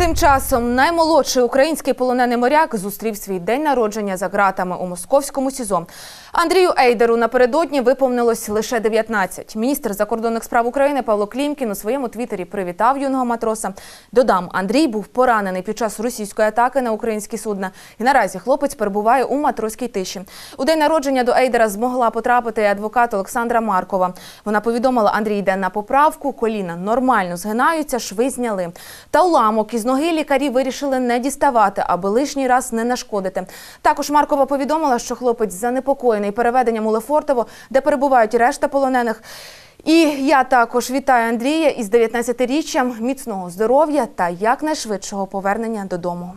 Тим часом наймолодший український полонений моряк зустрів свій день народження за ґратами у московському СІЗО. Андрію Ейдеру напередодні виповнилось лише 19. Міністр закордонних справ України Павло Клімкін у своєму твіттері привітав юного матроса. Додам, Андрій був поранений під час російської атаки на українські судна. І наразі хлопець перебуває у матроській тиші. У день народження до Ейдера змогла потрапити і адвокат Олександра Маркова. Вона повідомила, Андрій йде на поправку, коліна нормально згинаються, шви зняли. Та уламок із ноги лікарі вирішили не діставати, аби лишній раз не нашкодити. Також Маркова повідомила, що хлопець занепокоєний переведенням у Лефортово, де перебувають решта полонених. І я також вітаю Андрія із 19-річчям, міцного здоров'я та якнайшвидшого повернення додому.